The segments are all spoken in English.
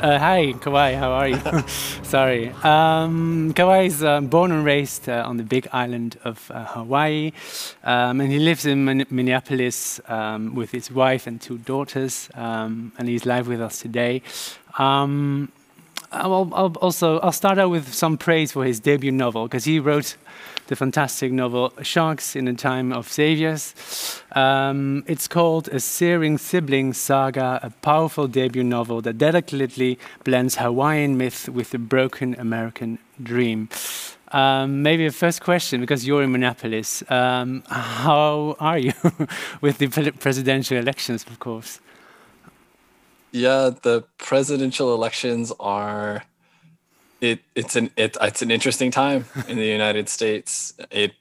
Uh, hi, Kawai. How are you? Sorry. Um, Kawai is uh, born and raised uh, on the big island of uh, Hawaii, um, and he lives in Min Minneapolis um, with his wife and two daughters, um, and he's live with us today. Um, I'll, I'll, also I'll start out with some praise for his debut novel because he wrote the fantastic novel Sharks in a Time of Saviors. Um, it's called A Searing Sibling Saga, a powerful debut novel that delicately blends Hawaiian myth with the broken American dream. Um, maybe a first question, because you're in Minneapolis. Um, how are you with the presidential elections, of course? Yeah, the presidential elections are it it's an it, it's an interesting time in the United States. It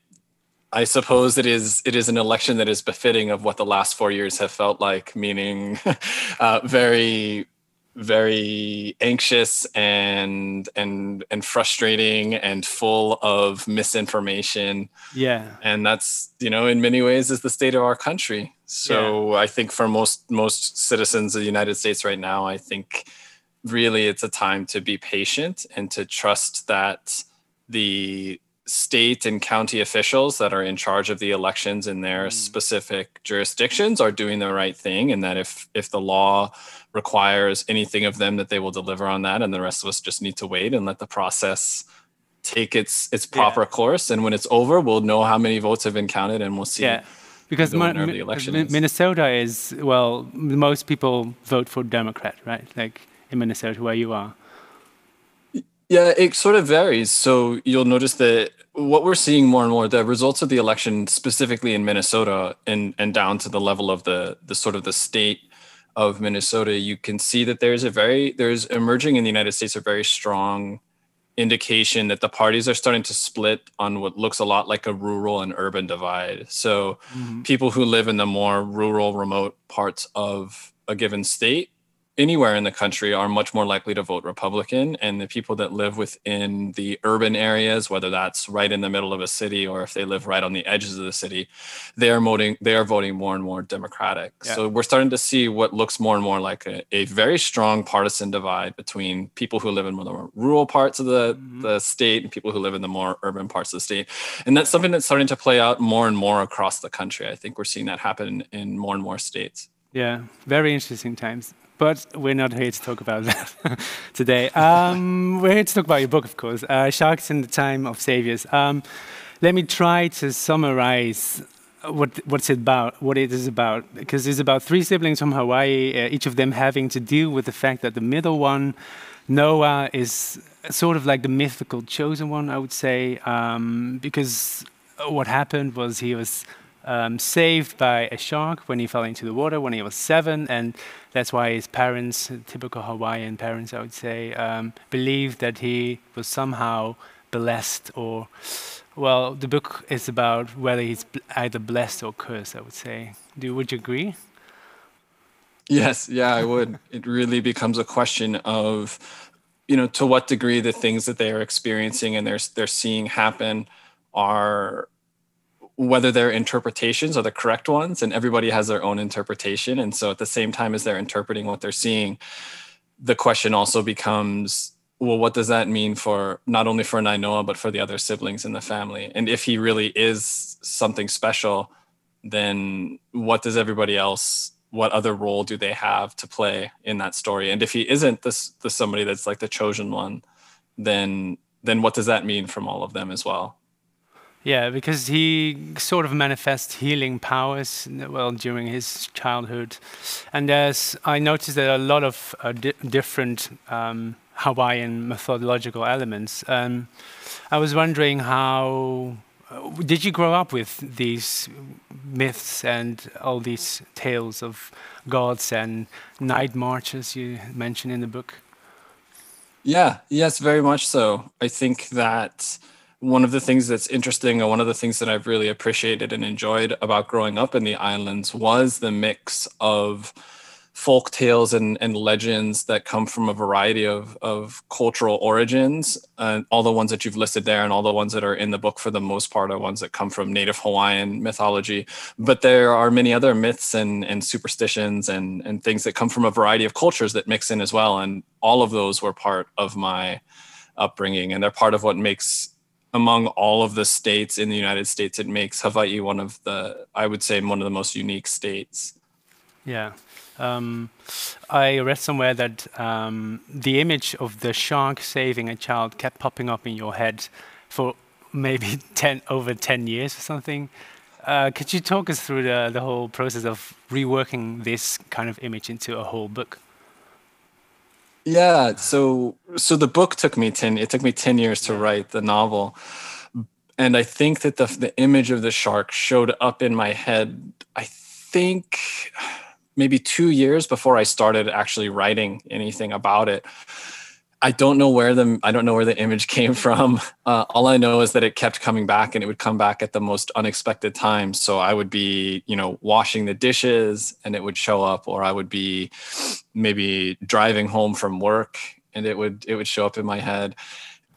I suppose it is it is an election that is befitting of what the last four years have felt like, meaning uh, very very anxious and and and frustrating and full of misinformation yeah and that's you know in many ways is the state of our country so yeah. i think for most most citizens of the united states right now i think really it's a time to be patient and to trust that the state and county officials that are in charge of the elections in their mm. specific jurisdictions are doing the right thing and that if if the law requires anything of them that they will deliver on that and the rest of us just need to wait and let the process take its its proper yeah. course and when it's over we'll know how many votes have been counted and we'll see yeah because Minnesota is well most people vote for democrat right like in Minnesota where you are? Yeah, it sort of varies. So you'll notice that what we're seeing more and more, the results of the election, specifically in Minnesota and and down to the level of the the sort of the state of Minnesota, you can see that there's a very there's emerging in the United States a very strong indication that the parties are starting to split on what looks a lot like a rural and urban divide. So mm-hmm. people who live in the more rural, remote parts of a given state anywhere in the country are much more likely to vote Republican. And the people that live within the urban areas, whether that's right in the middle of a city or if they live right on the edges of the city, they are voting, they are voting more and more Democratic. Yeah. So we're starting to see what looks more and more like a, a, very strong partisan divide between people who live in the more rural parts of the, mm-hmm. the state and people who live in the more urban parts of the state. And that's something that's starting to play out more and more across the country. I think we're seeing that happen in more and more states. Yeah, very interesting times but we're not here to talk about that today. Um, we're here to talk about your book, of course, uh, Sharks in the Time of Saviors. Um, let me try to summarize what what's it about, what it is about, because it's about three siblings from Hawaii, uh, each of them having to deal with the fact that the middle one, Noah, is sort of like the mythical chosen one, I would say, um, because what happened was he was um, saved by a shark when he fell into the water when he was seven, and that's why his parents, typical Hawaiian parents, I would say, um, believed that he was somehow blessed or, well, the book is about whether he's either blessed or cursed, I would say. Do would you agree? Yes, yeah, I would. it really becomes a question of, you know, to what degree the things that they are experiencing and they're they're seeing happen are whether their interpretations are the correct ones and everybody has their own interpretation. And so at the same time as they're interpreting what they're seeing the question also becomes well what does that mean for not only for Nainoa but for the other siblings in the family? And if he really is something special then what does everybody else what other role do they have to play in that story? And if he isn't this this somebody that's like the chosen one then then what does that mean from all of them as well yeah, because he sort of manifests healing powers well during his childhood, and as I noticed that a lot of uh, di different um, Hawaiian mythological elements. Um, I was wondering how uh, did you grow up with these myths and all these tales of gods and night marches you mentioned in the book? Yeah, yes, very much so. I think that one of the things that's interesting and one of the things that I've really appreciated and enjoyed about growing up in the islands was the mix of folk tales and, and legends that come from a variety of, of cultural origins. And all the ones that you've listed there and all the ones that are in the book for the most part are ones that come from native Hawaiian mythology. But there are many other myths and, and superstitions and, and things that come from a variety of cultures that mix in as well. And all of those were part of my upbringing. And they're part of what makes among all of the states in the United States, it makes Hawaii one of the, I would say, one of the most unique states. Yeah. Um, I read somewhere that um, the image of the shark saving a child kept popping up in your head for maybe 10, over 10 years or something. Uh, could you talk us through the, the whole process of reworking this kind of image into a whole book? Yeah, so so the book took me 10 it took me 10 years to write the novel. And I think that the the image of the shark showed up in my head I think maybe 2 years before I started actually writing anything about it. I don't know where the I don't know where the image came from. Uh, all I know is that it kept coming back, and it would come back at the most unexpected times. So I would be, you know, washing the dishes, and it would show up, or I would be maybe driving home from work, and it would it would show up in my head.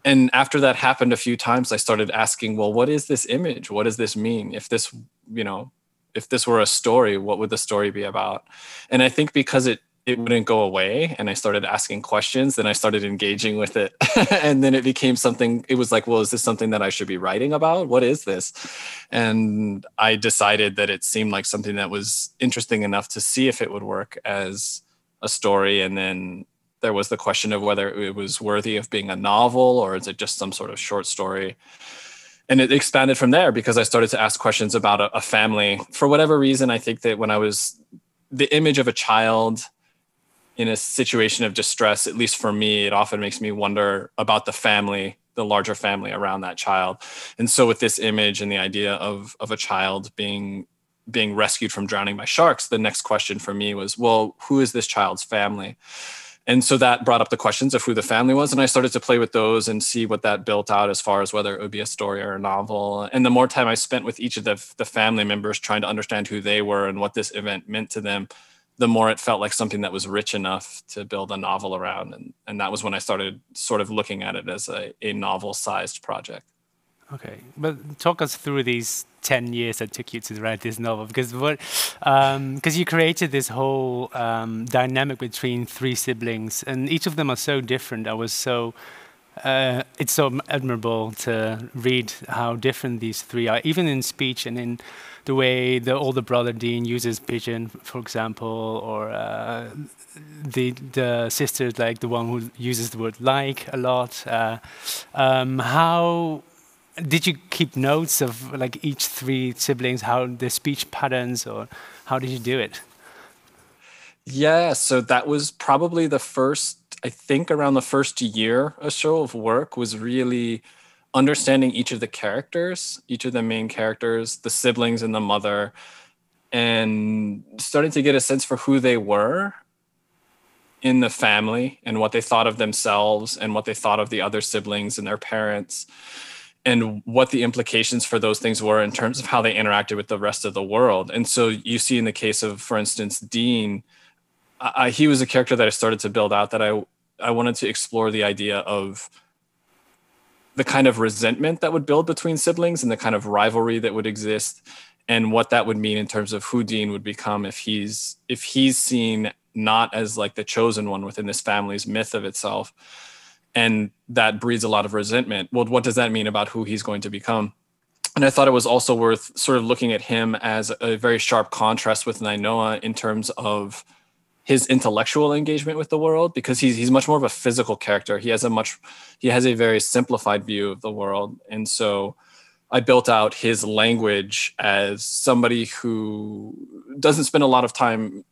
And after that happened a few times, I started asking, well, what is this image? What does this mean? If this, you know, if this were a story, what would the story be about? And I think because it it wouldn't go away and i started asking questions then i started engaging with it. And then it became something it was like well is this something that i should be writing about? What is this? And i decided that it seemed like something that was interesting enough to see if it would work as a story. And then there was the question of whether it was worthy of being a novel or is it just some sort of short story? And it expanded from there because i started to ask questions about a, a family. For whatever reason i think that when i was the image of a child in a situation of distress, at least for me, it often makes me wonder about the family, the larger family around that child. And so with this image and the idea of of a child being being rescued from drowning by sharks, the next question for me was, well, who is this child's family? And so that brought up the questions of who the family was. And I started to play with those and see what that built out as far as whether it would be a story or a novel. And the more time I spent with each of the, the family members trying to understand who they were and what this event meant to them, the more it felt like something that was rich enough to build a novel around. And, and that was when I started sort of looking at it as a, a novel sized project. Okay, but talk us through these 10 years that took you to write this novel because what because um, you created this whole um, dynamic between three siblings and each of them are so different i was so uh, it's so admirable to read how different these three are even in speech and in the way the older brother Dean uses pidgin, for example, or uh, the the sister like the one who uses the word like a lot. Uh, um, how did you keep notes of like each three siblings, how their speech patterns, or how did you do it? Yeah, so that was probably the first. I think around the first year or so of work was really understanding each of the characters, each of the main characters, the siblings and the mother, and starting to get a sense for who they were in the family and what they thought of themselves and what they thought of the other siblings and their parents and what the implications for those things were in terms of how they interacted with the rest of the world. And so you see in the case of, for instance, Dean, I, he was a character that I started to build out that I I wanted to explore the idea of the kind of resentment that would build between siblings and the kind of rivalry that would exist and what that would mean in terms of who Dean would become if he's if he's seen not as like the chosen one within this family's myth of itself. And that breeds a lot of resentment. Well what does that mean about who he's going to become? And I thought it was also worth sort of looking at him as a very sharp contrast with Nainoa in terms of his intellectual engagement with the world because he's he's much more of a physical character. He has a much he has a very simplified view of the world, and so I built out his language as somebody who doesn't spend a lot of time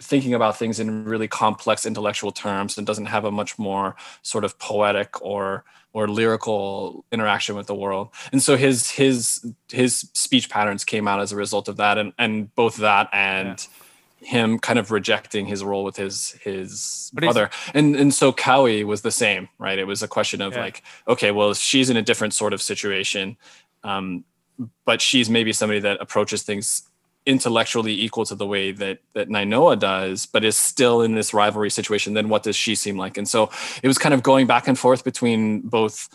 thinking about things in really complex intellectual terms and doesn't have a much more sort of poetic or or lyrical interaction with the world. And so his his his speech patterns came out as a result of that. And and both that and yeah him kind of rejecting his role with his his brother and and so Kaui was the same right it was a question of yeah. like okay well she's in a different sort of situation um, but she's maybe somebody that approaches things intellectually equal to the way that that Nainoa does, but is still in this rivalry situation, then what does she seem like? And so it was kind of going back and forth between both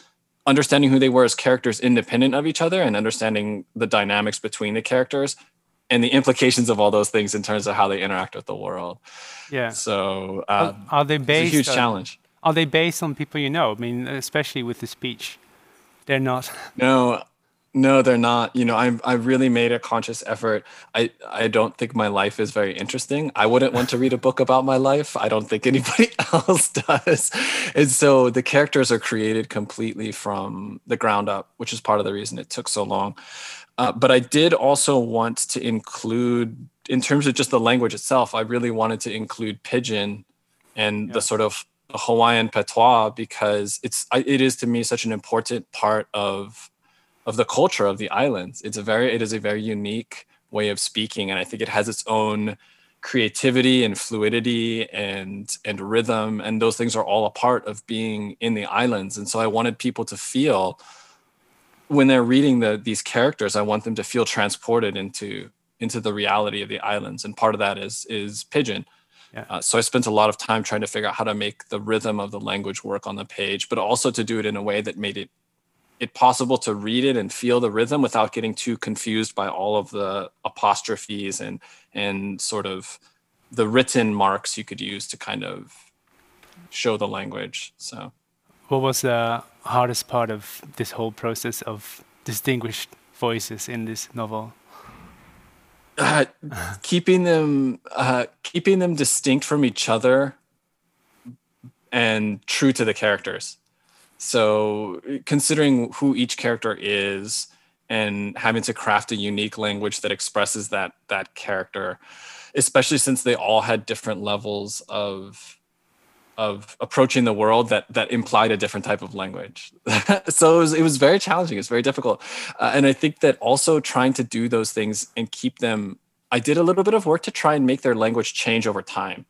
understanding who they were as characters independent of each other and understanding the dynamics between the characters and the implications of all those things in terms of how they interact with the world. Yeah. So uh, are they based? a huge on, challenge. Are they based on people you know? I mean, especially with the speech, they're not. No, no, they're not. You know, I'm I really made a conscious effort. I I don't think my life is very interesting. I wouldn't want to read a book about my life. I don't think anybody else does. And so the characters are created completely from the ground up, which is part of the reason it took so long. Uh, but I did also want to include, in terms of just the language itself, I really wanted to include pidgin and yeah. the sort of Hawaiian patois because it's it is to me such an important part of of the culture of the islands. It's a very it is a very unique way of speaking, and I think it has its own creativity and fluidity and and rhythm, and those things are all a part of being in the islands. And so I wanted people to feel when they're reading the these characters, I want them to feel transported into into the reality of the islands, and part of that is is pidgin. Yeah. Uh, so I spent a lot of time trying to figure out how to make the rhythm of the language work on the page, but also to do it in a way that made it it possible to read it and feel the rhythm without getting too confused by all of the apostrophes and and sort of the written marks you could use to kind of show the language so what was the hardest part of this whole process of distinguished voices in this novel? Uh, keeping them uh, keeping them distinct from each other and true to the characters. So considering who each character is and having to craft a unique language that expresses that that character, especially since they all had different levels of of approaching the world that that implied a different type of language. so it was it was very challenging. It's very difficult, uh, and I think that also trying to do those things and keep them. I did a little bit of work to try and make their language change over time.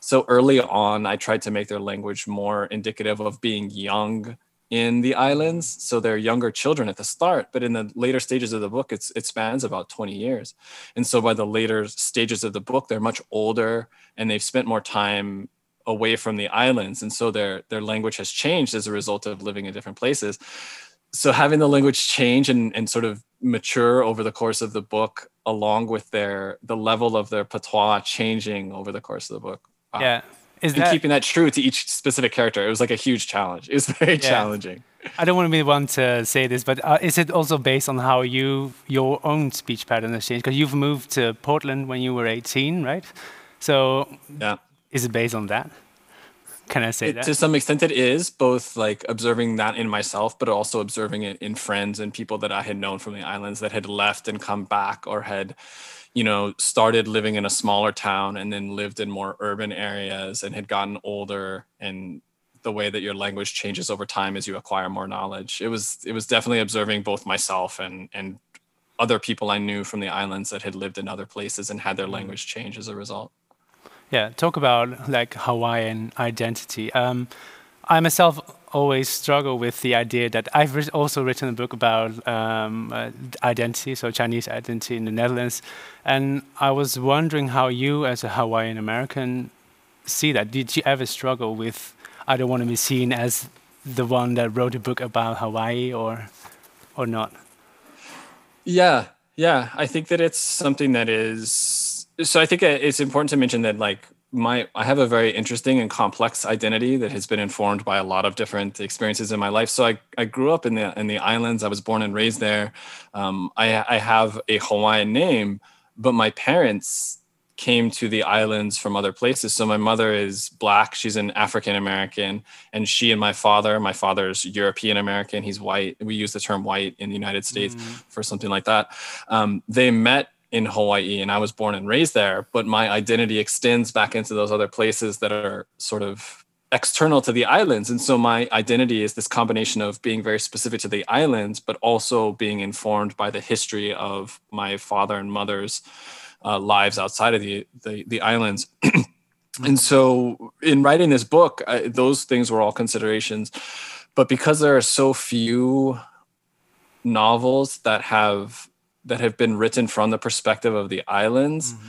So early on, I tried to make their language more indicative of being young in the islands. So they're younger children at the start, but in the later stages of the book, it's it spans about 20 years. And so by the later stages of the book, they're much older and they've spent more time away from the islands. And so their their language has changed as a result of living in different places. So having the language change and, and sort of mature over the course of the book, along with their the level of their patois changing over the course of the book Wow. Yeah. Is and that, keeping that true to each specific character. It was like a huge challenge. It was very yeah. challenging. I don't want to be the one to say this, but uh, is it also based on how you your own speech pattern has changed? Because you've moved to Portland when you were 18, right? So yeah, is it based on that? Can I say it, that? To some extent, it is both like observing that in myself, but also observing it in friends and people that I had known from the islands that had left and come back or had you know, started living in a smaller town and then lived in more urban areas and had gotten older and the way that your language changes over time as you acquire more knowledge. It was it was definitely observing both myself and and other people I knew from the islands that had lived in other places and had their mm. language change as a result. Yeah, talk about like Hawaiian identity. Um, I myself always struggle with the idea that I've also written a book about um, uh, identity, so Chinese identity in the Netherlands, and I was wondering how you, as a Hawaiian American, see that. Did you ever struggle with I don't want to be seen as the one that wrote a book about Hawaii, or or not? Yeah, yeah, I think that it's something that is. So I think it's important to mention that like my I have a very interesting and complex identity that has been informed by a lot of different experiences in my life. So I, I grew up in the in the islands. I was born and raised there. Um, I, I have a Hawaiian name, but my parents came to the islands from other places. So my mother is black. She's an African American, and she and my father. My father's European American. He's white. We use the term white in the United States mm. for something like that. Um, they met in Hawaii and I was born and raised there, but my identity extends back into those other places that are sort of external to the islands. And so my identity is this combination of being very specific to the islands, but also being informed by the history of my father and mother's uh, lives outside of the, the, the islands. and so in writing this book, I, those things were all considerations. But because there are so few novels that have that have been written from the perspective of the islands, mm-hmm.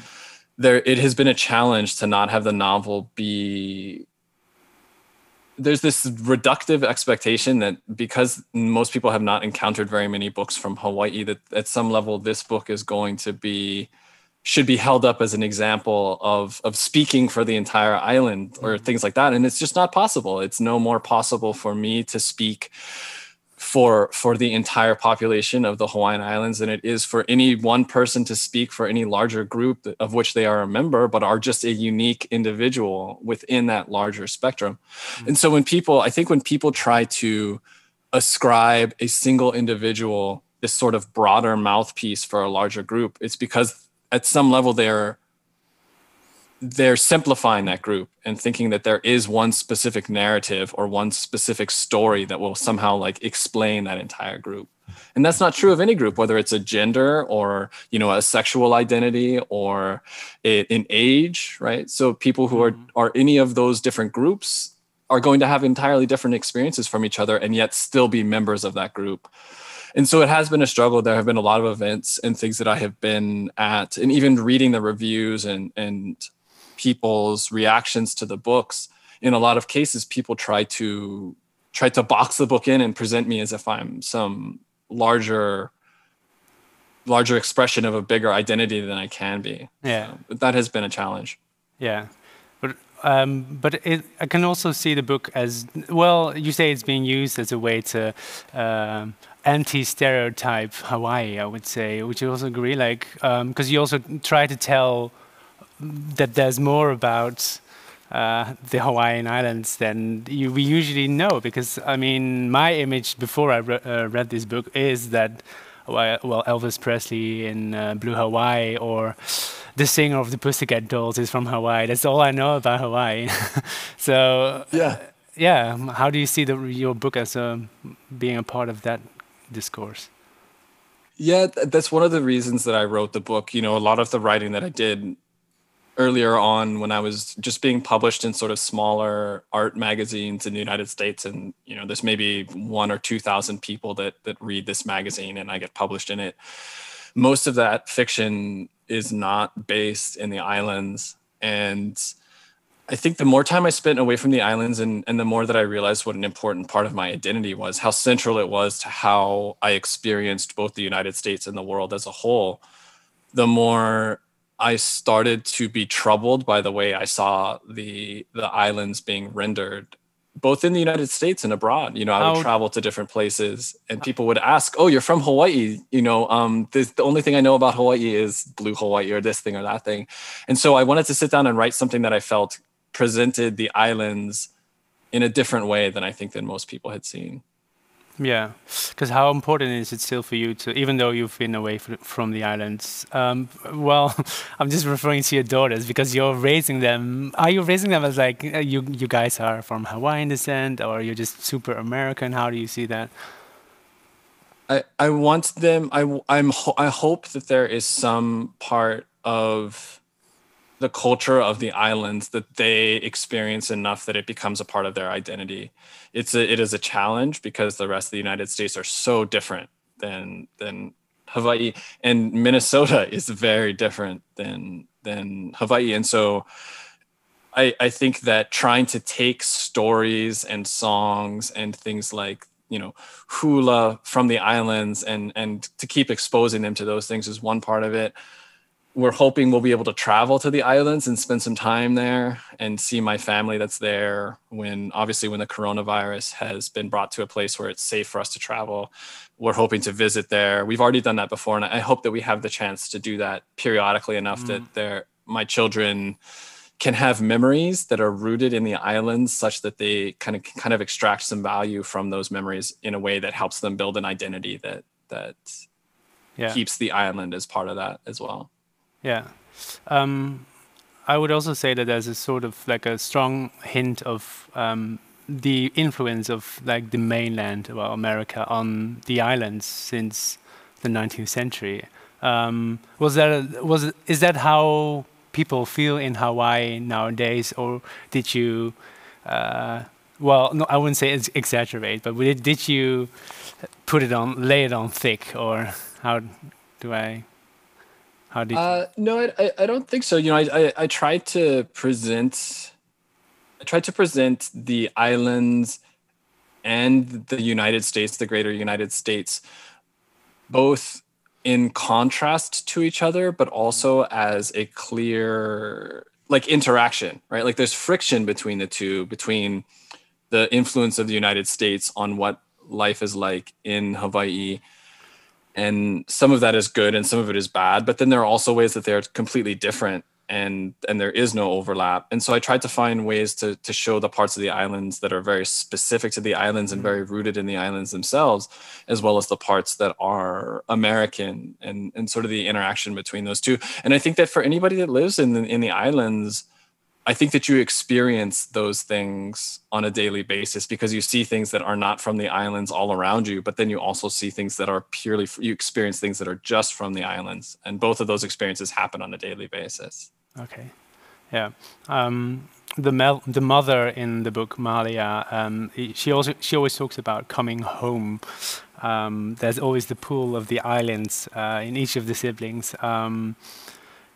there it has been a challenge to not have the novel be there's this reductive expectation that because most people have not encountered very many books from Hawaii, that at some level this book is going to be should be held up as an example of of speaking for the entire island or mm-hmm. things like that. And it's just not possible. It's no more possible for me to speak for for the entire population of the Hawaiian Islands than it is for any one person to speak for any larger group of which they are a member, but are just a unique individual within that larger spectrum. Mm-hmm. And so when people, I think when people try to ascribe a single individual this sort of broader mouthpiece for a larger group, it's because at some level they're they're simplifying that group and thinking that there is one specific narrative or one specific story that will somehow like explain that entire group. And that's not true of any group whether it's a gender or you know a sexual identity or an age right? So people who are mm-hmm. are any of those different groups are going to have entirely different experiences from each other and yet still be members of that group. And so it has been a struggle. There have been a lot of events and things that i have been at and even reading the reviews and and people's reactions to the books in a lot of cases people try to try to box the book in and present me as if i'm some larger larger expression of a bigger identity than i can be yeah so, that has been a challenge yeah but um, but it, I can also see the book as well. You say it's being used as a way to uh, anti-stereotype Hawaii. I would say. Would you also agree? Like, because um, you also try to tell that there's more about uh, the Hawaiian Islands than you, we usually know. Because I mean, my image before I re uh, read this book is that well, Elvis Presley in uh, Blue Hawaii or the singer of the Pussycat Dolls is from Hawaii. That's all I know about Hawaii. so yeah, yeah. How do you see the, your book as a, being a part of that discourse? Yeah, that's one of the reasons that I wrote the book. You know, a lot of the writing that I did earlier on when I was just being published in sort of smaller art magazines in the United States, and you know, there's maybe one or two thousand people that that read this magazine, and I get published in it. Most of that fiction is not based in the islands, and I think the more time I spent away from the islands, and and the more that I realized what an important part of my identity was, how central it was to how I experienced both the United States and the world as a whole, the more I started to be troubled by the way I saw the the islands being rendered, both in the United States and abroad. You know, I would oh. travel to different places, and people would ask, "Oh, you're from Hawaii? You know, um, this, the only thing I know about Hawaii is blue Hawaii or this thing or that thing." And so I wanted to sit down and write something that I felt presented the islands in a different way than I think than most people had seen. Yeah, because how important is it still for you to, even though you've been away from the islands? Um, well, I'm just referring to your daughters because you're raising them. Are you raising them as like uh, you you guys are from Hawaiian descent, or you're just super American? How do you see that? I I want them. I I'm I hope that there is some part of the culture of the islands that they experience enough that it becomes a part of their identity. It's a, it is a challenge because the rest of the United States are so different than than Hawaii and Minnesota is very different than than Hawaii and so I I think that trying to take stories and songs and things like you know hula from the islands and and to keep exposing them to those things is one part of it we're hoping we'll be able to travel to the islands and spend some time there and see my family that's there when obviously when the coronavirus has been brought to a place where it's safe for us to travel we're hoping to visit there we've already done that before and i hope that we have the chance to do that periodically enough mm. that they my children can have memories that are rooted in the islands such that they kind of kind of extract some value from those memories in a way that helps them build an identity that that yeah. keeps the island as part of that as well yeah. Um, I would also say that there's a sort of like a strong hint of um, the influence of like the mainland, well, America, on the islands since the 19th century. Um, was that a, was is that how people feel in Hawaii nowadays, or did you? Uh, well, no, I wouldn't say it's exaggerate, but did, did you put it on, lay it on thick, or how Do I? How did? Uh, no, I, I don't think so. You know, I, I I tried to present. I tried to present the islands and the United States, the greater United States, both in contrast to each other, but also as a clear like interaction, right? Like there's friction between the two, between the influence of the United States on what life is like in Hawaii. And some of that is good and some of it is bad, but then there are also ways that they're completely different and and there is no overlap and so i tried to find ways to to show the parts of the islands that are very specific to the islands and mm-hmm. very rooted in the islands themselves as well as the parts that are american and and sort of the interaction between those two and i think that for anybody that lives in the, in the islands I think that you experience those things on a daily basis because you see things that are not from the islands all around you, but then you also see things that are purely, you experience things that are just from the islands. And both of those experiences happen on a daily basis. Okay, yeah. Um, the mel- the mother in the book Malia, um, she also she always talks about coming home. Um, there's always the pool of the islands uh, in each of the siblings. Um,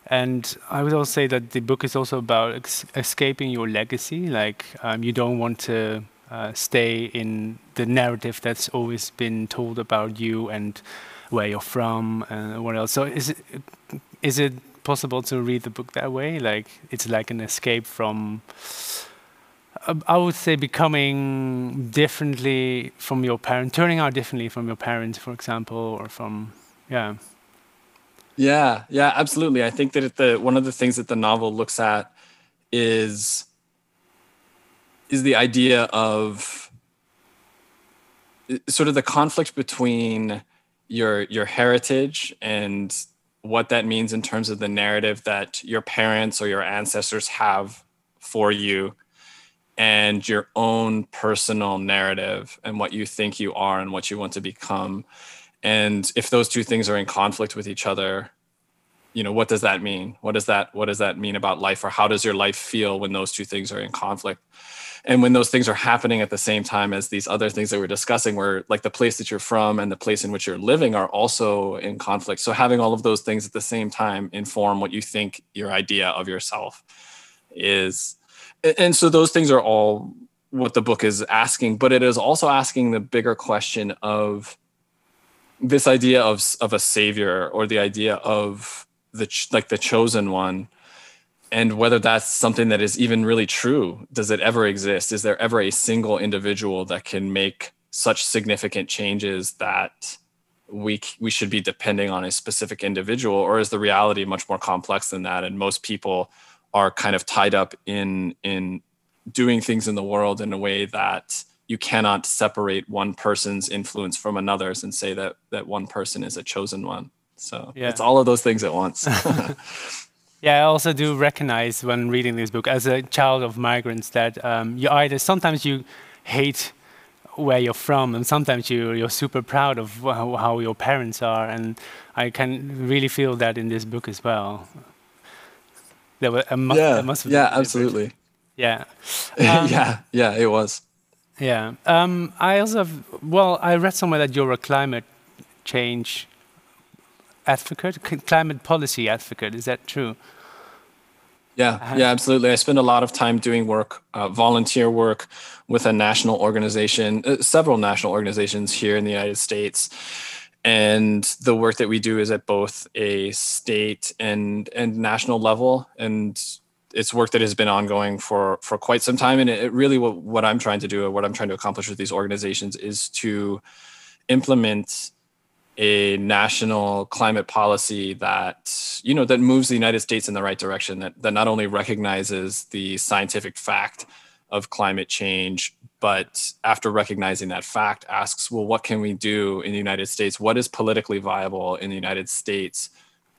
and I would also say that the book is also about escaping your legacy. Like um, you don't want to uh, stay in the narrative that's always been told about you and where you're from and what else. So is it is it possible to read the book that way. Like it's like an escape from. Uh, I would say becoming differently from your parent, turning out differently from your parents, for example, or from yeah. Yeah, yeah, absolutely. I think that the one of the things that the novel looks at is is the idea of sort of the conflict between your your heritage and what that means in terms of the narrative that your parents or your ancestors have for you and your own personal narrative and what you think you are and what you want to become and if those two things are in conflict with each other you know what does that mean? What does that what does that mean about life? Or how does your life feel when those two things are in conflict? And when those things are happening at the same time as these other things that we're discussing where like the place that you're from and the place in which you're living are also in conflict. So having all of those things at the same time inform what you think your idea of yourself is. And so those things are all what the book is asking but it is also asking the bigger question of this idea of of a savior or the idea of the like the chosen one and whether that's something that is even really true does it ever exist? Is there ever a single individual that can make such significant changes that we we should be depending on a specific individual or is the reality much more complex than that and most people are kind of tied up in in doing things in the world in a way that you cannot separate one person's influence from another's and say that that one person is a chosen one so yeah. it's all of those things at once Yeah, I also do recognize when reading this book as a child of migrants that um, you either sometimes you hate where you're from, and sometimes you you're super proud of how, how your parents are, and I can really feel that in this book as well. There were a mu- yeah, yeah, absolutely. Yeah, um, yeah, yeah, it was. Yeah, um, I also have, well, I read somewhere that you're a climate change advocate, climate policy advocate. Is that true? Yeah, uh-huh. yeah, absolutely. I spend a lot of time doing work, uh, volunteer work with a national organization, uh, several national organizations here in the United States. And the work that we do is at both a state and and national level, and it's work that has been ongoing for for quite some time. And it, really, what what I'm trying to do, or what I'm trying to accomplish with these organizations, is to implement a national climate policy that you know that moves the United States in the right direction that that not only recognizes the scientific fact of climate change but after recognizing that fact asks well what can we do in the United States what is politically viable in the United States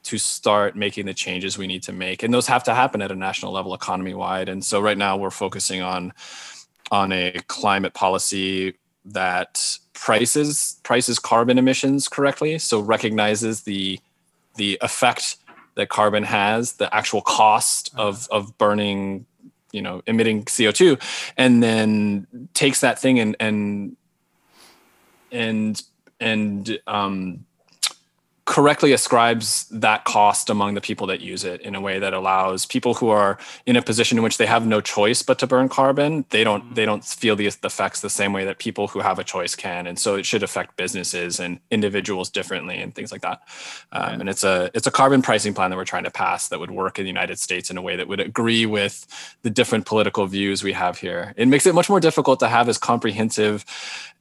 to start making the changes we need to make. And those have to happen at a national level economy wide and so right now we're focusing on on a climate policy that prices prices carbon emissions correctly, so recognizes the the effect that carbon has, the actual cost uh-huh. of of burning, you know, emitting CO2, and then takes that thing and and and and um, correctly ascribes that cost among the people that use it in a way that allows people who are in a position in which they have no choice but to burn carbon they don't mm-hmm. they don't feel the effects the same way that people who have a choice can and so it should affect businesses and individuals differently and things like that um, yeah. and it's a it's a carbon pricing plan that we're trying to pass that would work in the united states in a way that would agree with the different political views we have here it makes it much more difficult to have as comprehensive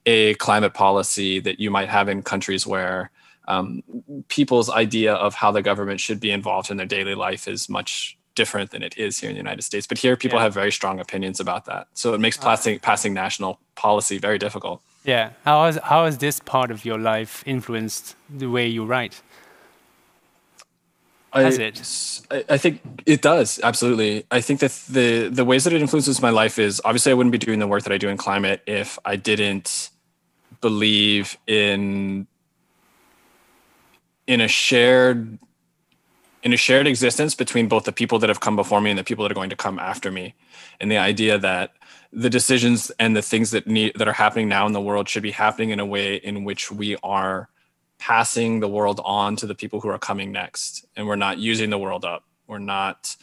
a climate policy that you might have in countries where um, people's idea of how the government should be involved in their daily life is much different than it is here in the United States. But here, people yeah. have very strong opinions about that. So it makes passing, passing national policy very difficult. Yeah. How has, how has this part of your life influenced the way you write? Has I, it? I think it does absolutely. I think that the the ways that it influences my life is obviously I wouldn't be doing the work that I do in climate if I didn't believe in in a shared in a shared existence between both the people that have come before me and the people that are going to come after me. And the idea that the decisions and the things that need that are happening now in the world should be happening in a way in which we are passing the world on to the people who are coming next. And we're not using the world up. We're not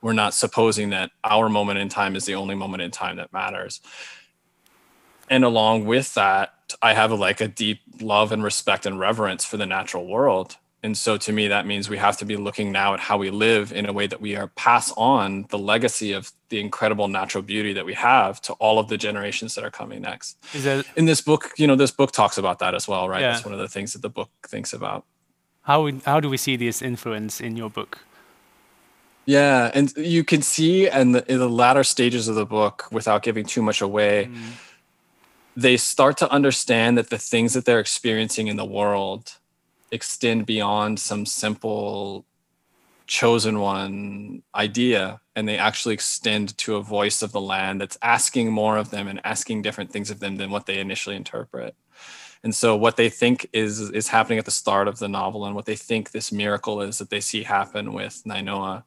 we're not supposing that our moment in time is the only moment in time that matters. And along with that i have a, like a deep love and respect and reverence for the natural world. And so to me that means we have to be looking now at how we live in a way that we are pass on the legacy of the incredible natural beauty that we have to all of the generations that are coming next. Is that, in this book you know this book talks about that as well right? Yeah. that's one of the things that the book thinks about. How, how do we see this influence in your book? Yeah and you can see in the, in the latter stages of the book without giving too much away mm they start to understand that the things that they're experiencing in the world extend beyond some simple chosen one idea and they actually extend to a voice of the land that's asking more of them and asking different things of them than what they initially interpret. And so what they think is is happening at the start of the novel and what they think this miracle is that they see happen with Nainoa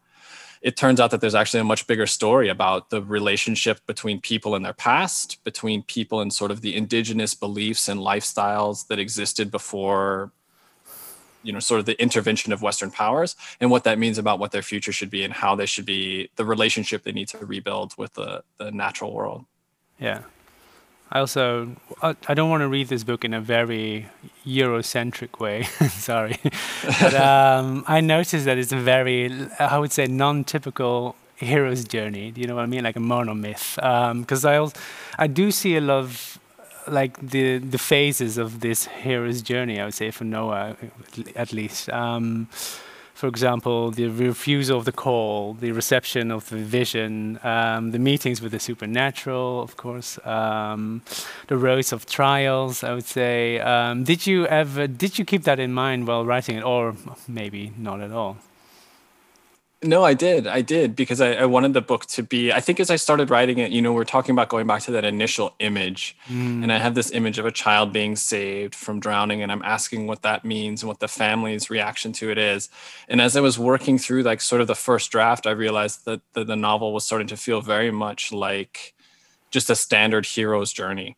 it turns out that there's actually a much bigger story about the relationship between people and their past, between people and sort of the indigenous beliefs and lifestyles that existed before you know sort of the intervention of western powers and what that means about what their future should be and how they should be the relationship they need to rebuild with the, the natural world. Yeah I also I don't want to read this book in a very Eurocentric way. Sorry, but um, I noticed that it's a very I would say non-typical hero's journey. Do you know what I mean? Like a monomyth. Because um, I I do see a lot of like the the phases of this hero's journey. I would say for Noah at least. Um, for example, the refusal of the call, the reception of the vision, um, the meetings with the supernatural, of course, um, the roads of trials. I would say, um, did you ever did you keep that in mind while writing it, or maybe not at all? No, I did. I did because I, I, wanted the book to be. I think as I started writing it, you know, we're talking about going back to that initial image. Mm. And I have this image of a child being saved from drowning, and I'm asking what that means and what the family's reaction to it is. And as I was working through like sort of the first draft, I realized that the, the novel was starting to feel very much like just a standard hero's journey.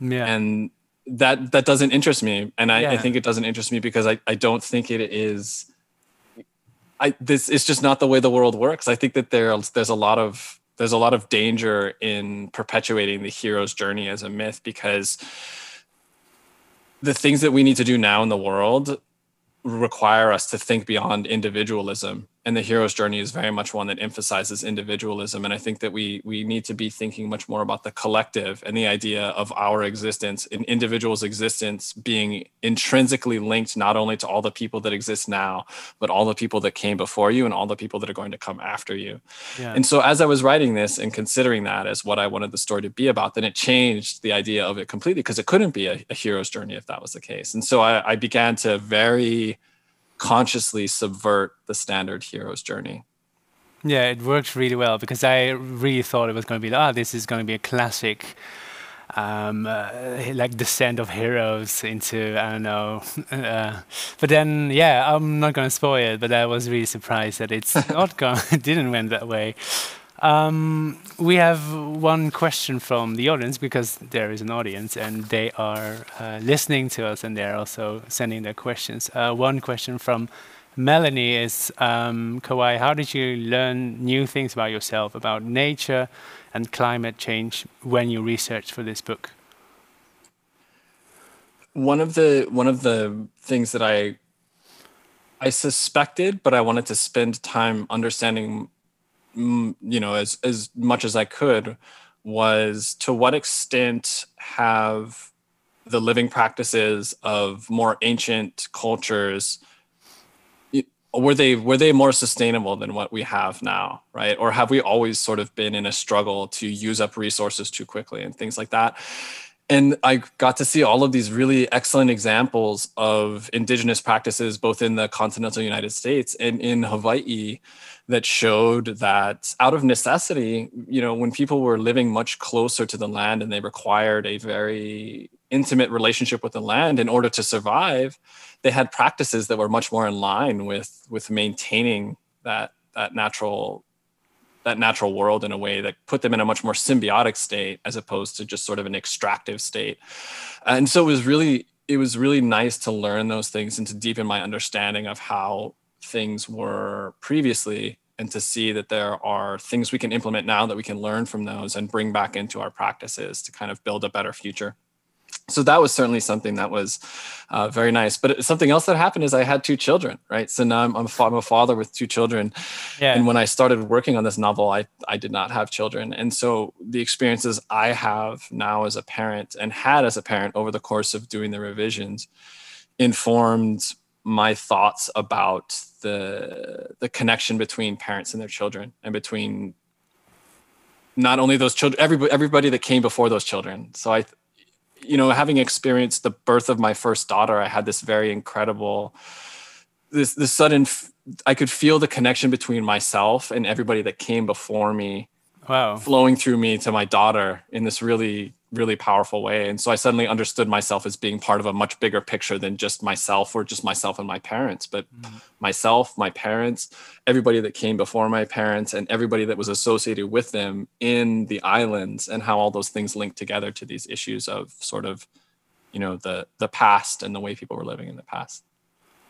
Yeah. And that that doesn't interest me. And I, yeah. I think it doesn't interest me because I, I don't think it is I this is just not the way the world works. I think that there's there's a lot of there's a lot of danger in perpetuating the hero's journey as a myth because the things that we need to do now in the world require us to think beyond individualism and the hero's journey is very much one that emphasizes individualism. And i think that we we need to be thinking much more about the collective and the idea of our existence an individual's existence being intrinsically linked not only to all the people that exist now but all the people that came before you and all the people that are going to come after you. Yeah. and so as i was writing this and considering that as what i wanted the story to be about then it changed the idea of it completely because it couldn't be a, a hero's journey if that was the case. And so I, I began to very consciously subvert the standard hero's journey. Yeah, it works really well because I really thought it was going to be, ah, oh, this is going to be a classic, um, uh, like descent of heroes into I don't know. Uh, but then, yeah, I'm not going to spoil it, but I was really surprised that it's not it didn't went that way. Um, we have one question from the audience because there is an audience and they are uh, listening to us and they're also sending their questions. Uh, one question from Melanie is um, Kawai, how did you learn new things about yourself, about nature and climate change when you researched for this book? One of the one of the things that I I suspected, but I wanted to spend time understanding you know as as much as i could was to what extent have the living practices of more ancient cultures were they were they more sustainable than what we have now right? Or have we always sort of been in a struggle to use up resources too quickly and things like that and I got to see all of these really excellent examples of indigenous practices, both in the continental United States and in Hawaii, that showed that out of necessity, you know, when people were living much closer to the land and they required a very intimate relationship with the land in order to survive, they had practices that were much more in line with with maintaining that that natural that natural world in a way that put them in a much more symbiotic state as opposed to just sort of an extractive state. And so it was really it was really nice to learn those things and to deepen my understanding of how things were previously and to see that there are things we can implement now that we can learn from those and bring back into our practices to kind of build a better future so that was certainly something that was uh, very nice. But something else that happened is i had two children right? So now i'm, I'm, a, father with two children. Yeah. and when i started working on this novel I, I did not have children. And so the experiences i have now as a parent and had as a parent over the course of doing the revisions informed my thoughts about the the connection between parents and their children and between not only those children everybody everybody that came before those children. So i you know having experienced the birth of my first daughter i had this very incredible this this sudden i could feel the connection between myself and everybody that came before me wow. flowing through me to my daughter in this really really powerful way. And so I suddenly understood myself as being part of a much bigger picture than just myself or just myself and my parents, but mm-hmm. myself, my parents, everybody that came before my parents, and everybody that was associated with them in the islands, and how all those things link together to these issues of sort of, you know, the the past and the way people were living in the past.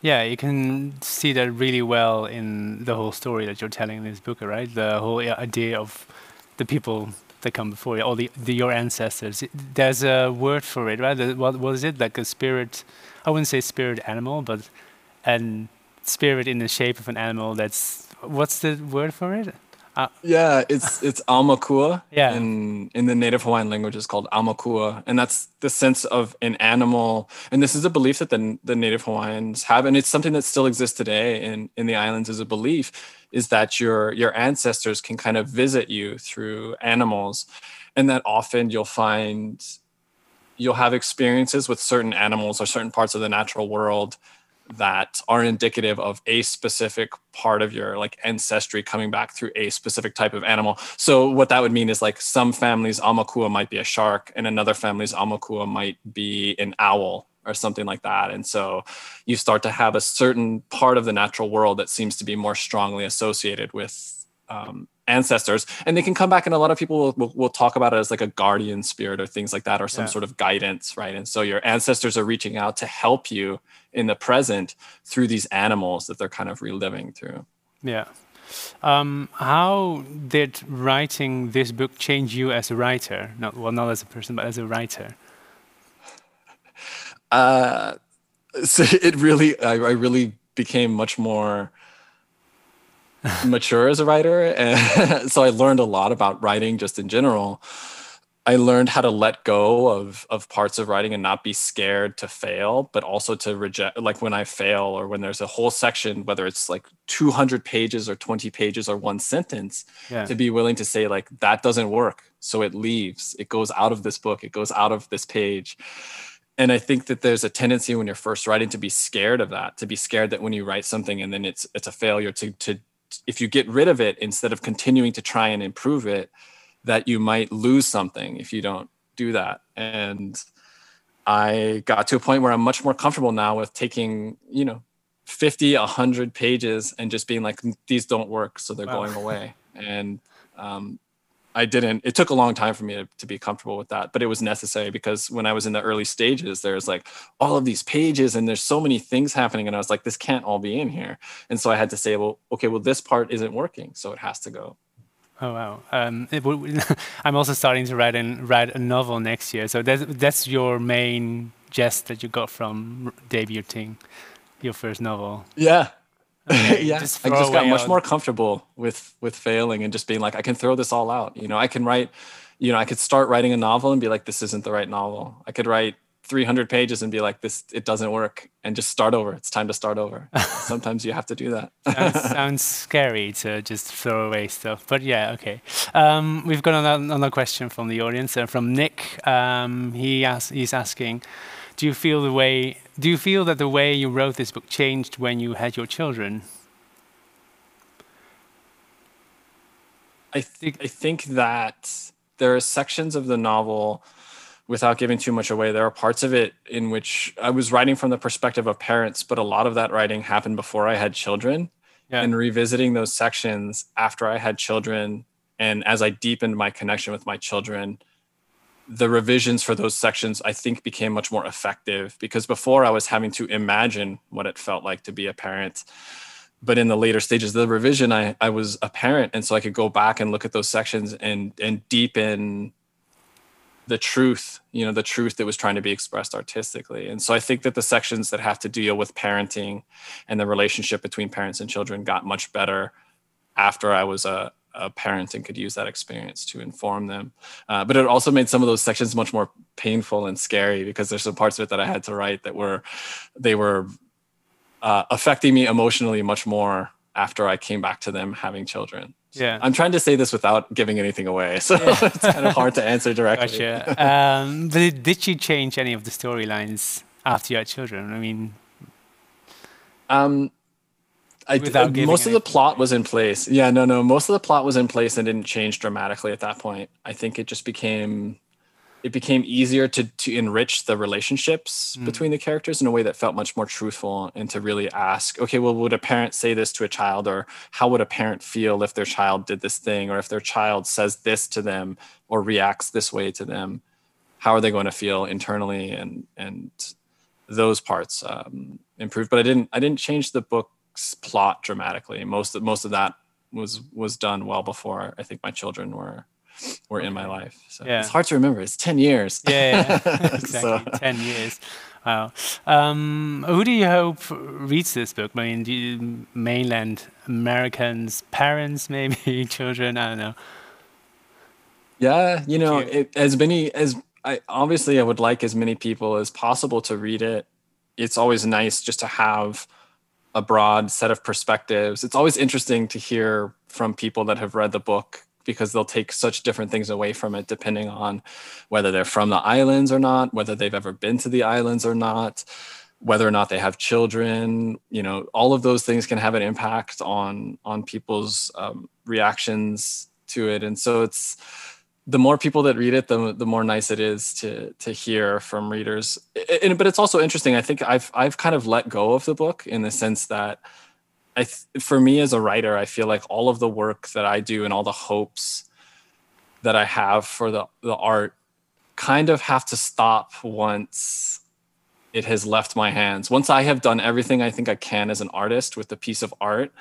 Yeah, you can see that really well in the whole story that you're telling in this book, right? The whole idea of the people that come before you, all the, the, your ancestors. There's a word for it, right? What was it like a spirit? I wouldn't say spirit animal, but an spirit in the shape of an animal. That's what's the word for it? Uh, yeah, it's it's Aumakua. Yeah. In in the Native Hawaiian language, it's called Aumakua, and that's the sense of an animal. And this is a belief that the the Native Hawaiians have, and it's something that still exists today in in the islands as a belief is that your your ancestors can kind of visit you through animals and that often you'll find you'll have experiences with certain animals or certain parts of the natural world that are indicative of a specific part of your like ancestry coming back through a specific type of animal. So what that would mean is like some families aumakua might be a shark and another family's aumakua might be an owl or something like that. And so you start to have a certain part of the natural world that seems to be more strongly associated with um, ancestors. And they can come back, and a lot of people will, will, will, talk about it as like a guardian spirit or things like that, or some yeah. sort of guidance, right? And so your ancestors are reaching out to help you in the present through these animals that they're kind of reliving through. Yeah. Um, how did writing this book change you as a writer? Not, well, not as a person, but as a writer. Uh, so it really, I, I really became much more mature as a writer. And so I learned a lot about writing just in general. I learned how to let go of of parts of writing and not be scared to fail, but also to reject like when I fail or when there's a whole section, whether it's like 200 pages or 20 pages or one sentence, yeah. to be willing to say like that doesn't work, so it leaves, it goes out of this book, it goes out of this page and i think that there's a tendency when you're first writing to be scared of that to be scared that when you write something and then it's it's a failure to to if you get rid of it instead of continuing to try and improve it that you might lose something if you don't do that and i got to a point where i'm much more comfortable now with taking you know 50 100 pages and just being like these don't work so they're wow. going away and um, I didn't. It took a long time for me to, to be comfortable with that, but it was necessary because when I was in the early stages, there's like all of these pages and there's so many things happening, and I was like, this can't all be in here. And so I had to say, well, okay, well, this part isn't working, so it has to go. Oh wow! Um, it, I'm also starting to write and write a novel next year. So that's that's your main gist that you got from debuting your first novel. Yeah, Okay, yeah, just I just got much out. more comfortable with with failing and just being like, I can throw this all out. You know, I can write, you know, I could start writing a novel and be like, this isn't the right novel. I could write 300 pages and be like, this it doesn't work, and just start over. It's time to start over. Sometimes you have to do that. sounds, sounds, scary to just throw away stuff, but yeah, okay. Um, we've got another, another, question from the audience, uh, from Nick. Um, he asks, he's asking do you feel the way do you feel that the way you wrote this book changed when you had your children i think i think that there are sections of the novel without giving too much away there are parts of it in which i was writing from the perspective of parents but a lot of that writing happened before i had children yeah. and revisiting those sections after i had children and as i deepened my connection with my children the revisions for those sections i think became much more effective because before i was having to imagine what it felt like to be a parent. But in the later stages of the revision i, I was a parent and so i could go back and look at those sections and and deepen the truth you know the truth that was trying to be expressed artistically. And so i think that the sections that have to deal with parenting and the relationship between parents and children got much better after i was a, a parent and could use that experience to inform them. Uh, but it also made some of those sections much more painful and scary because there's some parts of it that I had to write that were they were uh, affecting me emotionally much more after I came back to them having children. Yeah, I'm trying to say this without giving anything away, so yeah. it's kind of hard to answer directly. Gotcha. Um, but did you change any of the storylines after you had children? I mean, um, I, uh, most of the plot was in place. Yeah, no, no. Most of the plot was in place and didn't change dramatically at that point. I think it just became it became easier to to enrich the relationships mm. between the characters in a way that felt much more truthful and to really ask, okay, well, would a parent say this to a child, or how would a parent feel if their child did this thing, or if their child says this to them or reacts this way to them? How are they going to feel internally and and those parts um, improved? But I didn't I didn't change the book plot dramatically. Most of most of that was was done well before I think my children were were in my life. So yeah. it's hard to remember. It's ten years. Yeah, yeah. exactly. so. Ten years. Wow. Um, who do you hope reads this book? I mean, you, mainland Americans, parents, maybe children. I don't know. Yeah, you know, it, as many as I obviously I would like as many people as possible to read it. It's always nice just to have a broad set of perspectives. It's always interesting to hear from people that have read the book because they'll take such different things away from it depending on whether they're from the islands or not, whether they've ever been to the islands or not, whether or not they have children. You know, all of those things can have an impact on on people's um, reactions to it, and so it's the more people that read it, the the more nice it is to to hear from readers. And, but it's also interesting. I think I've I've kind of let go of the book in the sense that I for me as a writer, I feel like all of the work that I do and all the hopes that I have for the the art kind of have to stop once it has left my hands. Once I have done everything I think I can as an artist with a piece of art,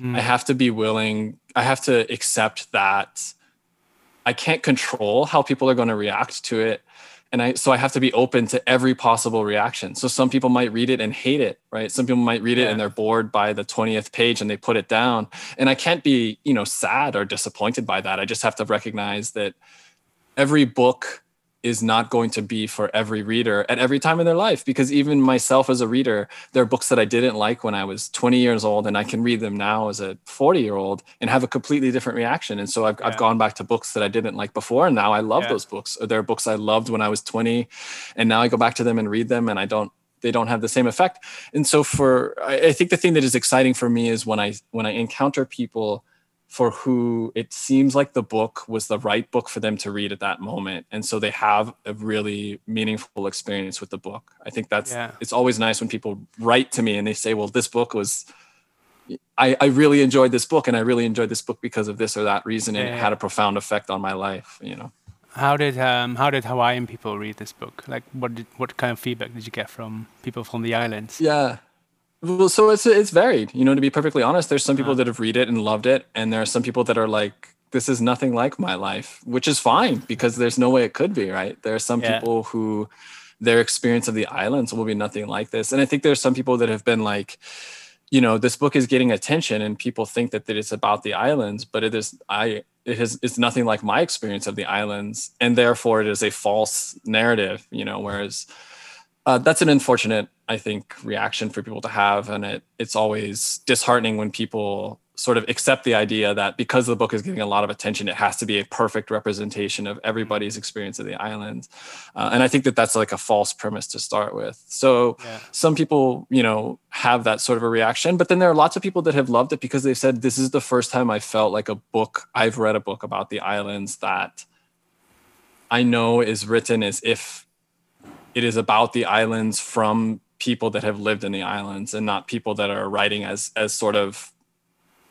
mm. I have to be willing. I have to accept that I can't control how people are going to react to it. And I so I have to be open to every possible reaction. So some people might read it and hate it, right? Some people might read it yeah. and they're bored by the 20th page and they put it down. And I can't be, you know, sad or disappointed by that. I just have to recognize that every book is not going to be for every reader at every time in their life because even myself as a reader there are books that i didn't like when i was 20 years old and i can read them now as a 40 year old and have a completely different reaction and so i've, yeah. I've gone back to books that i didn't like before and now i love yeah. those books or there are books i loved when i was 20 and now i go back to them and read them and i don't they don't have the same effect and so for I, I think the thing that is exciting for me is when i when i encounter people for who it seems like the book was the right book for them to read at that moment and so they have a really meaningful experience with the book i think that's yeah. it's always nice when people write to me and they say well this book was I, I really enjoyed this book and I really enjoyed this book because of this or that reason and Yeah, it had a profound effect on my life, you know. How did um, how did Hawaiian people read this book? Like, what did, what kind of feedback did you get from people from the islands? Yeah. Well, so it's it's varied. You know, to be perfectly honest, there's some people Uh-huh. that have read it and loved it, and there are some people that are like, "This is nothing like my life," which is fine because there's no way it could be, right? There are some Yeah. people who their experience of the islands will be nothing like this, and I think there's some people that have been like, you know, this book is getting attention, and people think that, that it's about the islands, but it is I it is it's nothing like my experience of the islands, and therefore it is a false narrative, you know, whereas uh, that's an unfortunate, I think, reaction for people to have, and it it's always disheartening when people sort of accept the idea that because the book is getting a lot of attention, it has to be a perfect representation of everybody's experience of the islands, uh, and I think that that's like a false premise to start with. So Yeah. some people, you know, have that sort of a reaction, but then there are lots of people that have loved it because they've said this is the first time I felt like a book. I've read a book about the islands that I know is written as if it is about the islands from people that have lived in the islands and not people that are writing as as sort of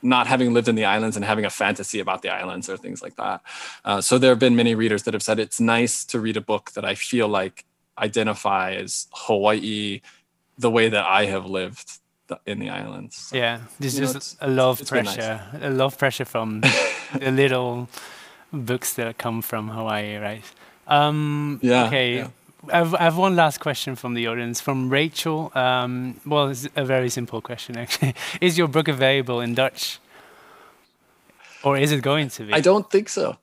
not having lived in the islands and having a fantasy about the islands or things like that. Uh, so there have been many readers that have said it's nice to read a book that I feel like identifies Hawaii the way that I have lived th- in the islands. So, Yeah, there's know, just it's- a lot of it's been nice. pressure, a lot of pressure from the little books that come from Hawaii, right? Um, Yeah, Okay. yeah. I've, I have one last question from the audience, from Rachel. Um, well, it's a very simple question, actually. Is your book available in Dutch? Or is it going to be? I don't think so.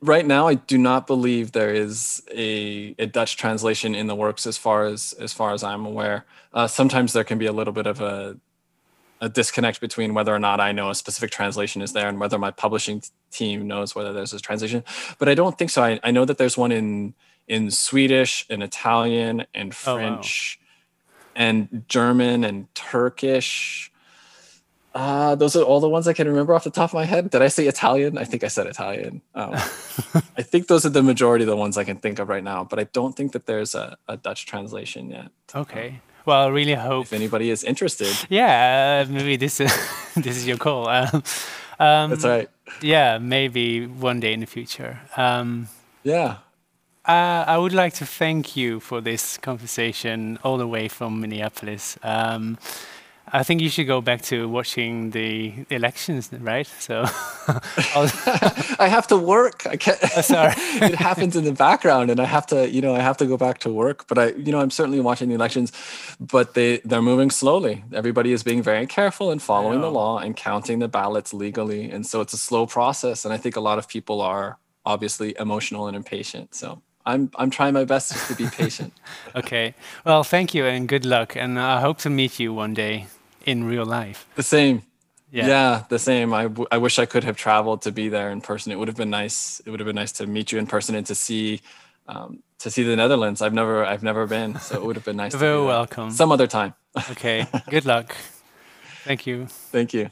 Right now, I do not believe there is a, a Dutch translation in the works, as far as as far as I'm aware. Uh, sometimes there can be a little bit of a a disconnect between whether or not I know a specific translation is there and whether my publishing team knows whether there's a translation. But I don't think so. I, I know that there's one in in Swedish, and Italian, and Oh, wow. French, and German, and Turkish. Uh, those are all the ones I can remember off the top of my head. Did I say Italian? I think I said Italian. Um, I think those are the majority of the ones I can think of right now, but I don't think that there's a, a Dutch translation yet. Okay. Well, I really hope. If anybody is interested, Yeah, uh, maybe this is this is your call. Um, um, that's right. Yeah, maybe one day in the future. Um, Yeah. Uh, I would like to thank you for this conversation all the way from Minneapolis. Um, I think you should go back to watching the elections, right? So, I have to work. I can't. sorry. it happens in the background, and I have to, you know, I have to go back to work. But I, you know, I'm certainly watching the elections, but they they're moving slowly. Everybody is being very careful and following the law and counting the ballots legally, and so it's a slow process. And I think a lot of people are obviously emotional and impatient. So I'm I'm trying my best just to be patient. okay. Well, thank you and good luck. And I hope to meet you one day in real life. The same. Yeah. Yeah, the same. I, w- I wish I could have traveled to be there in person. It would have been nice. It would have been nice to meet you in person and to see um, to see the Netherlands. I've never I've never been, so it would have been nice. to Very welcome. Some other time. Okay. Good luck. Thank you. Thank you.